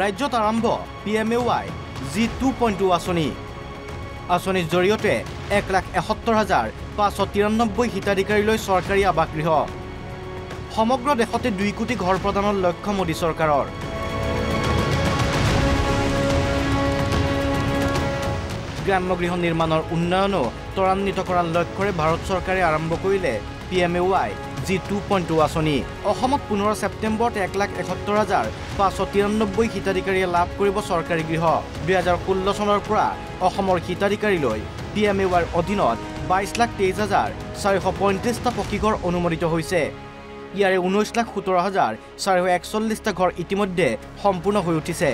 ৰাজ্যত আৰম্ভ P M A Y G two point two আঁচনি। আঁচনিৰ জৰিয়তে এক লাখ এসত্তৰ হাজাৰ পাঁচশ তিৰান্নব্বৈ হিতাধিকাৰীলৈ চৰকাৰী আৱাসগৃহ। সমগ্ৰ দেশতে দুই কোটি ঘৰ প্ৰদানৰ লক্ষ্য মোদী চৰকাৰৰ। গ্ৰাম্য গৃহ নিৰ্মাণৰ উন্নয়নো ত্বৰান্বিত কৰাৰ লক্ষ্যৰে ভাৰত চৰকাৰে আৰম্ভ কৰিলে P M A Y. G two point two আঁচনি। অসমত পোন্ধৰ ছেপ্টেম্বৰত এক লাখ এসত্তৰ হাজাৰ পাঁচশ তিৰান্নব্বৈ হিতাধিকাৰীয়ে লাভ কৰিব চৰকাৰী গৃহ। দুহেজাৰ ষোল্ল চনৰ পৰা অসমৰ হিতাধিকাৰীলৈ পি এম এ ৱাইৰ অধীনত বাইছ লাখ তেইছ হাজাৰ চাৰিশ পঁয়ত্ৰিছটা পকীঘৰ অনুমোদিত হৈছে। ইয়াৰে ঊনৈছ লাখ সোতৰ হাজাৰ চাৰিশ একচল্লিছটা ঘৰ ইতিমধ্যে সম্পূৰ্ণ হৈ উঠিছে।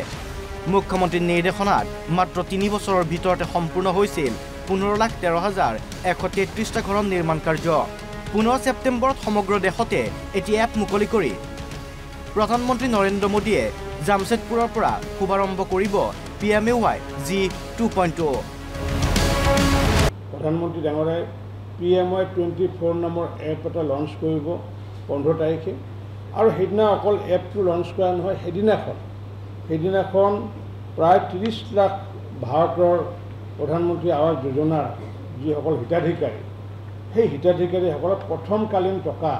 মুখ্যমন্ত্ৰীৰ নিৰ্দেশনাত মাত্ৰ তিনি বছৰৰ ভিতৰতে সম্পূৰ্ণ হৈছিল পোন্ধৰ লাখ তেৰ হাজাৰ এশ তেত্ৰিছটা ঘৰৰ নিৰ্মাণ কাৰ্য। পোন্ধৰ ছেপ্টেম্বৰত সমগ্ৰ দেশতে এটি এপ মুকলি কৰি প্ৰধানমন্ত্ৰী নৰেন্দ্ৰ মোদীয়ে জামছেদপুৰৰ পৰা শুভাৰম্ভ কৰিব P M A Y G two point two প্ৰধানমন্ত্ৰী ডাঙৰীয়াই P M Y twenty four নামৰ এপ এটা লঞ্চ কৰিব পোন্ধৰ তাৰিখে। আৰু সেইদিনা অকল এপটো লঞ্চ কৰা নহয় সেইদিনাখন সেইদিনাখন প্ৰায় ত্ৰিছ লাখ ভাৰতৰ প্ৰধানমন্ত্ৰী আৱাস যোজনাৰ যিসকল হিতাধিকাৰী সেই হিতাধিকাৰীসকলক প্ৰথমকালীন টকা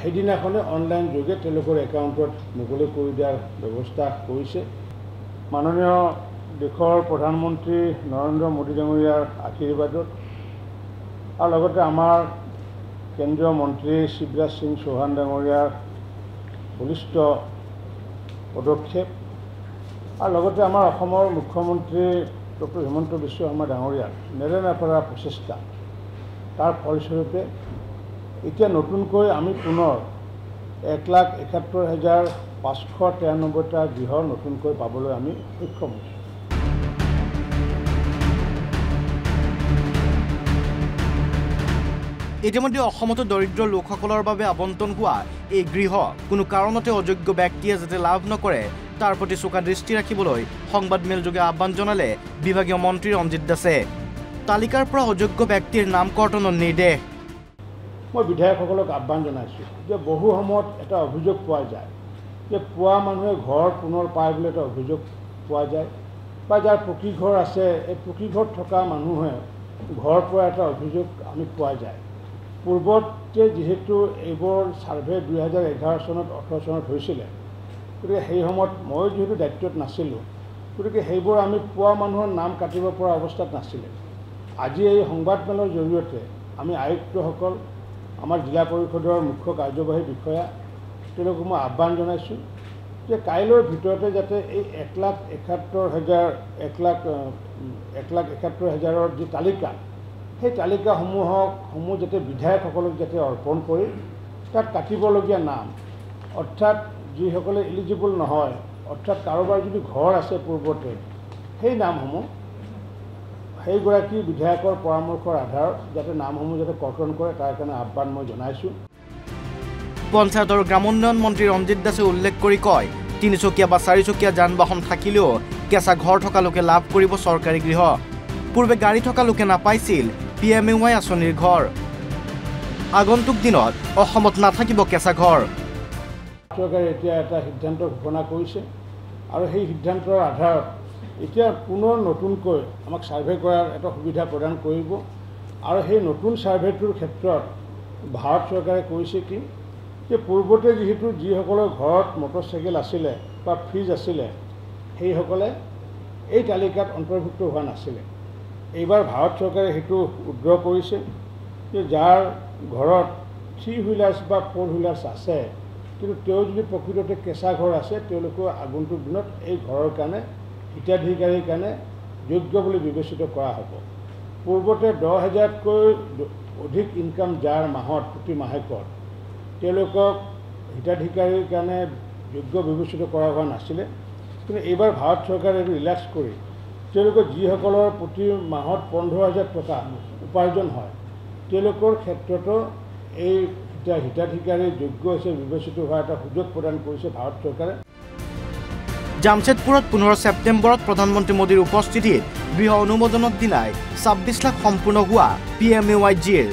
সেইদিনাখনে অনলাইন যোগে তেওঁলোকৰ একাউণ্টত মুকলি কৰি দিয়াৰ ব্যৱস্থা কৰিছে। মাননীয় দেশৰ প্ৰধানমন্ত্ৰী নৰেন্দ্ৰ মোদী ডাঙৰীয়াৰ আশীৰ্বাদত আৰু লগতে আমাৰ কেন্দ্ৰীয় মন্ত্ৰী শিৱৰাজ সিং চৌহান ডাঙৰীয়াৰ বলিষ্ঠ পদক্ষেপ আৰু লগতে আমাৰ অসমৰ মুখ্যমন্ত্ৰী ডক্টৰ হিমন্ত বিশ্ব শৰ্মা ডাঙৰীয়াৰ নেৰেনেপেৰা প্ৰচেষ্টা। তাৰ ফলস্বৰূপে এতিয়া নতুনকৈ আমি পুনৰ এক লাখ একাত্তৰ হাজাৰ পাঁচশ তিৰান্নব্বৈটা গৃহ নতুনকৈ পাবলৈ আমি সক্ষম হৈছোঁ। ইতিমধ্যে অসমতো দৰিদ্ৰ লোকসকলৰ বাবে আবণ্টন হোৱা এই গৃহ কোনো কাৰণতে অযোগ্য ব্যক্তিয়ে যাতে লাভ নকৰে তাৰ প্ৰতি চোকা দৃষ্টি ৰাখিবলৈ সংবাদমেলযোগে আহ্বান জনালে বিভাগীয় মন্ত্ৰী ৰঞ্জিত দাসে। তালিকাৰ পৰা অযোগ্য ব্যক্তিৰ নাম কৰ্তনৰ নিৰ্দেশ। মই বিধায়কসকলক আহ্বান জনাইছোঁ যে বহু সময়ত এটা অভিযোগ পোৱা যায় যে পোৱা মানুহে ঘৰ পুনৰ পায় বুলি এটা অভিযোগ পোৱা যায় বা যাৰ পকী ঘৰ আছে এই পকী ঘৰত থকা মানুহে ঘৰ পোৱা এটা অভিযোগ আমি পোৱা যায়। পূৰ্বতে যিহেতু এইবোৰ ছাৰ্ভে দুই হাজাৰ এঘাৰ চনত ওঠৰ চনত হৈছিলে গতিকে সেই সময়ত ময়ো যিহেতু দায়িত্বত নাছিলোঁ গতিকে সেইবোৰ আমি পোৱা মানুহৰ নাম কাটিব পৰা অৱস্থাত নাছিলে। আজি এই সংবাদমেলৰ জৰিয়তে আমি আয়ুক্তসকল আমাৰ জিলা পৰিষদৰ মুখ্য কাৰ্যবাহী বিষয়া তেওঁলোকক মই আহ্বান জনাইছোঁ যে কাইলৈৰ ভিতৰতে যাতে এই এক লাখ একাত্তৰ হাজাৰ এক লাখ এক লাখ একাত্তৰ হাজাৰৰ যি তালিকা সেই তালিকাসমূহক সমূহ যাতে বিধায়কসকলক যাতে অৰ্পণ কৰি তাত কাটিবলগীয়া নাম অৰ্থাৎ যিসকলে এলিজিবল নহয় অৰ্থাৎ কাৰোবাৰ যদি ঘৰ আছে পূৰ্বতে সেই নামসমূহ সেইগৰাকী বিধায়কৰ পৰামৰ্শৰ আধাৰত যাতে নামসমূহ যাতে কৰ্তন কৰে তাৰ কাৰণে আহ্বান মই জনাইছোঁ। পঞ্চায়ত আৰু গ্ৰামোন্নয়ন মন্ত্ৰী ৰঞ্জিত দাসে উল্লেখ কৰি কয় তিনিচকীয়া বা চাৰিচকীয়া যান বাহন থাকিলেও কেঁচা ঘৰ থকা লোকে লাভ কৰিব চৰকাৰী গৃহ। পূৰ্বে গাড়ী থকা লোকে নাপাইছিল পি এম এ ৱাই আঁচনিৰ ঘৰ। আগন্তুক দিনত অসমত নাথাকিব কেঁচা ঘৰ। চৰকাৰে এতিয়া এটা সিদ্ধান্ত ঘোষণা কৰিছে আৰু সেই সিদ্ধান্তৰ আধাৰত এতিয়া পুনৰ নতুনকৈ আমাক ছাৰ্ভে কৰাৰ এটা সুবিধা প্ৰদান কৰিব। আৰু সেই নতুন ছাৰ্ভেটোৰ ক্ষেত্ৰত ভাৰত চৰকাৰে কৈছে কি যে পূৰ্বতে যিহেতু যিসকলৰ ঘৰত মটৰচাইকেল আছিলে বা ফ্ৰিজ আছিলে সেইসকলে এই তালিকাত অন্তৰ্ভুক্ত হোৱা নাছিলে। এইবাৰ ভাৰত চৰকাৰে সেইটো উদ্ৰ কৰিছে যে যাৰ ঘৰত থ্ৰী হুইলাৰ্ছ বা ফ'ৰ হুইলাৰ্ছ আছে কিন্তু তেওঁ যদি প্ৰকৃততে কেঁচা ঘৰ আছে তেওঁলোকেও আগন্তুক দিনত এই ঘৰৰ কাৰণে হিতাধিকাৰীৰ কাৰণে যোগ্য বুলি বিবেচিত কৰা হ'ব। পূৰ্বতে দহ হাজাৰতকৈ অধিক ইনকাম যাৰ মাহত প্ৰতি মাহেকত তেওঁলোকক হিতাধিকাৰীৰ কাৰণে যোগ্য বিবেচিত কৰা হোৱা নাছিলে। কিন্তু এইবাৰ ভাৰত চৰকাৰে এইটো ৰিলেক্স কৰি তেওঁলোকৰ যিসকলৰ প্ৰতি মাহত পোন্ধৰ হাজাৰ টকা উপাৰ্জন হয় তেওঁলোকৰ ক্ষেত্ৰতো এই হিতা হিতাধিকাৰী যোগ্য হিচাপে বিবেচিত হোৱা এটা সুযোগ প্ৰদান কৰিছে ভাৰত চৰকাৰে। জামছেদপুৰত পোন্ধৰ ছেপ্টেম্বৰত প্ৰধানমন্ত্ৰী মোদীৰ উপস্থিতিত গৃহ অনুমোদনৰ দিনাই ছাব্বিছ লাখ সম্পূৰ্ণ হোৱা পি এম ইউ আই জিৰ।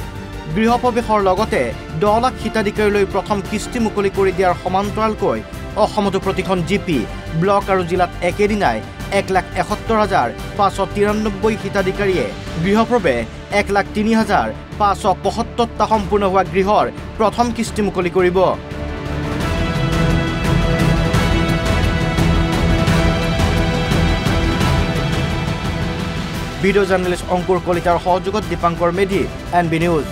গৃহ প্ৰৱেশৰ লগতে দহ লাখ হিতাধিকাৰীলৈ প্ৰথম কিস্তি মুকলি কৰি দিয়াৰ সমান্তৰালকৈ অসমতো প্ৰতিখন জি পি ব্লক আৰু জিলাত একেদিনাই এক লাখ এসত্তৰ হাজাৰ পাঁচশ তিৰান্নব্বৈ হিতাধিকাৰীয়ে গৃহপ্ৰৱেশ এক লাখ তিনি হাজাৰ পাঁচশ পঁসত্তৰটা সম্পূৰ্ণ হোৱা গৃহৰ প্ৰথম কিস্তি মুকলি কৰিব। ভিডিঅ' জাৰ্নেলিষ্ট অংকুৰ কলিতাৰ সহযোগত Dipankar Medhi N B news.